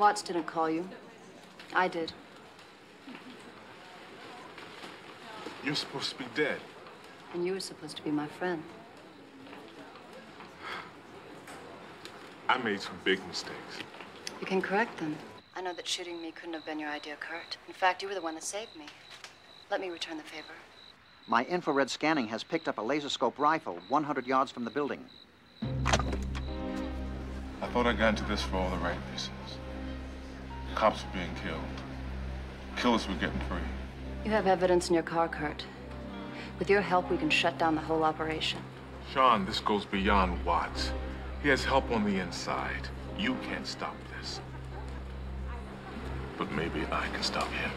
Watts didn't call you. I did. You're supposed to be dead. And you were supposed to be my friend. I made some big mistakes. You can correct them. I know that shooting me couldn't have been your idea, Kurt. In fact, you were the one that saved me. Let me return the favor. My infrared scanning has picked up a laser scope rifle 100 yards from the building. I thought I got into this for all the right reasons. Cops were being killed. Killers were getting free. You have evidence in your car, Kurt. With your help, we can shut down the whole operation. Shawn, this goes beyond Watts. He has help on the inside. You can't stop this. But maybe I can stop him.